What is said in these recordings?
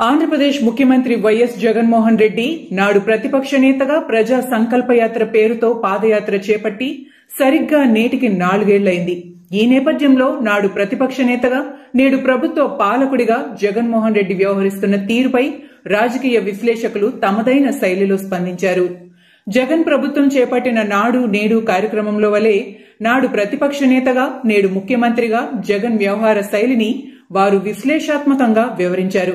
ఆంధ్రప్రదేశ్ ముఖ్యమంత్రి వైఎస్ జగన్మోహన్ రెడ్డి నాడు ప్రతిపక్ష నేతగా ప్రజా సంకల్పయాత్ర పేరుతో పాదయాత్ర చేపట్టి సరిగ్గా నేటికి నాలుగేళ్ళైంది. ఈ నేపథ్యంలో నాడు ప్రతిపక్ష నేతగా నేడు ప్రభుత్వ పాలకుడిగా జగన్మోహన్ రెడ్డి వ్యవహరిస్తున్న తీరుపై రాజకీయ విశ్లేషకులు తమదైన శైలిలో స్పందించారు. జగన్ ప్రభుత్వం చేపట్టిన నాడు నేడు కార్యక్రమంలో వలె నాడు ప్రతిపక్ష నేతగా నేడు ముఖ్యమంత్రిగా జగన్ వ్యవహార శైలిని వారు విశ్లేషాత్మకంగా వివరించారు.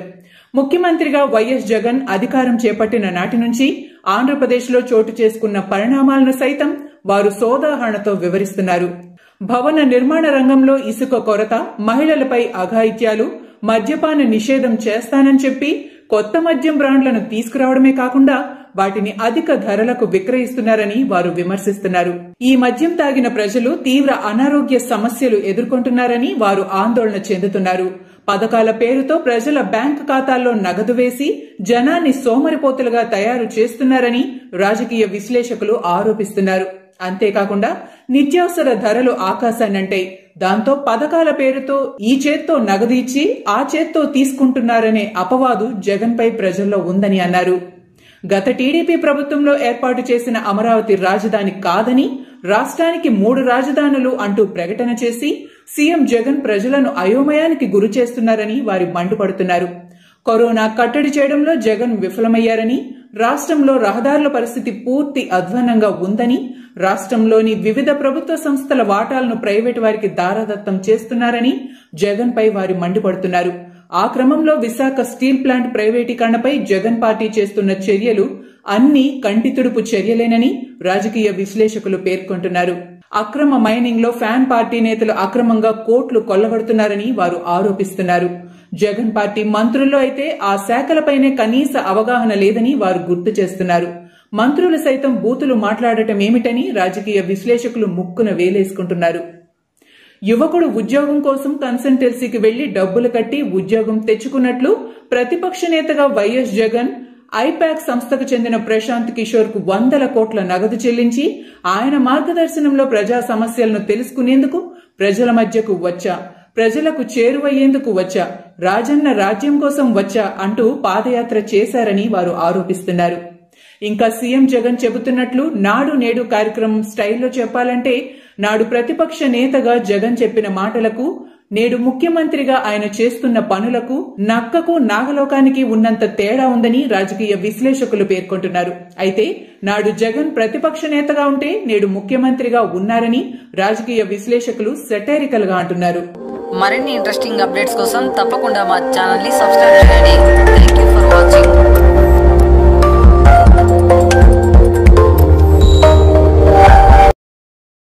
ముఖ్యమంత్రిగా వైఎస్ జగన్ అధికారం చేపట్టిన నాటి నుంచి ఆంధ్రప్రదేశ్లో చోటు చేసుకున్న పరిణామాలను సైతం వారు సోదాహరణతో వివరిస్తున్నారు. భవన నిర్మాణ రంగంలో ఇసుక కొరత మహిళలపై అఘాయిత్యాలు మద్యపాన నిషేధం చేస్తానని చెప్పి కొత్త మద్యం బ్రాండ్లను తీసుకురావడమే కాకుండా వాటిని అధిక ధరలకు విక్రయిస్తున్నారని వారు విమర్శిస్తున్నారు. ఈ మద్యం తాగిన ప్రజలు తీవ్ర అనారోగ్య సమస్యలు ఎదుర్కొంటున్నారని వారు ఆందోళన చెందుతున్నారు. పథకాల పేరుతో ప్రజల బ్యాంకు ఖాతాల్లో నగదు వేసి జనాన్ని సోమరిపోతులుగా తయారు చేస్తున్నారని రాజకీయ విశ్లేషకులు ఆరోపిస్తున్నారు. అంతేకాకుండా నిత్యావసర ధరలు ఆకాశాన్నంటాయి. దాంతో పథకాల పేరుతో ఈ చేత్తో నగదు ఇచ్చి ఆ చేత్తో తీసుకుంటున్నారనే అపవాదు జగన్పై ప్రజల్లో ఉందని అన్నారు. గత టీడీపీ ప్రభుత్వంలో ఏర్పాటు చేసిన అమరావతి రాజధాని కాదని రాష్ట్రానికి మూడు రాజధానులు అంటూ ప్రకటన చేసి సీఎం జగన్ ప్రజలను అయోమయానికి గురి చేస్తున్నారని వారి మండిపడుతున్నారు. కరోనా కట్టడి చేయడంలో జగన్ విఫలమయ్యారని రాష్ట్రంలో రహదారుల పరిస్థితి పూర్తి అధ్వానంగా ఉందని రాష్ట్రంలోని వివిధ ప్రభుత్వ సంస్థల వాటాలను ప్రైవేటు వారికి దారాదత్తం చేస్తున్నారని జగన్ పై వారు మండిపడుతున్నారు. ఆ క్రమంలో విశాఖ స్టీల్ ప్లాంట్ ప్రైవేటీకరణపై జగన్ పార్టీ చేస్తున్న చర్యలు అన్ని కంటితుడుపు చర్యలేనని రాజకీయ విశ్లేషకులు పేర్కొంటున్నారు. అక్రమ మైనింగ్లో ఫ్యాన్ పార్టీ నేతలు అక్రమంగా కోట్లు కొల్లగొడుతున్నారని వారు ఆరోపిస్తున్నారు. జగన్ పార్టీ మంత్రుల్లో అయితే ఆ శాఖలపైనే కనీస అవగాహన లేదని వారు గుర్తు చేస్తున్నారు. మంత్రులు సైతం బూతులు మాట్లాడటం ఏమిటని రాజకీయ విశ్లేషకులు ముక్కున వేలేసుకుంటున్నారు. యువకుడు ఉద్యోగం కోసం కన్సల్టెన్సీకి వెళ్ళి డబ్బులు కట్టి ఉద్యోగం తెచ్చుకున్నట్లు ప్రతిపక్ష నేతగా వైఎస్ జగన్ ఐపాక్ సంస్థకు చెందిన ప్రశాంత్ కిషోర్కు వందల కోట్ల నగదు చెల్లించి ఆయన మార్గదర్శనంలో ప్రజా సమస్యలను తెలుసుకునేందుకు ప్రజల మధ్యకు వచ్చా ప్రజలకు చేరువయ్యేందుకు వచ్చా రాజన్న రాజ్యం కోసం వచ్చా అంటూ పాదయాత్ర చేశారని వారు ఆరోపిస్తున్నారు. ఇంకా సీఎం జగన్ చెబుతున్నట్లు నాడు నేడు కార్యక్రమం స్టైల్లో చెప్పాలంటే నాడు ప్రతిపక్ష నేతగా జగన్ చెప్పిన మాటలకు నేడు ముఖ్యమంత్రిగా ఆయన చేస్తున్న పనులకు నక్కకు నాగలోకానికి ఉన్నంత తేడా ఉందని రాజకీయ విశ్లేషకులు పేర్కొంటున్నారు. అయితే నాడు జగన్ ప్రతిపక్ష నేతగా ఉంటే నేడు ముఖ్యమంత్రిగా ఉన్నారని రాజకీయ విశ్లేషకులు సెటారికల్గా అంటున్నారు. మరిన్ని ఇంట్రెస్టింగ్ అప్డేట్స్ కోసం తప్పకుండా మా ఛానల్ని సబ్స్క్రైబ్ చేయండి. Thank you for watching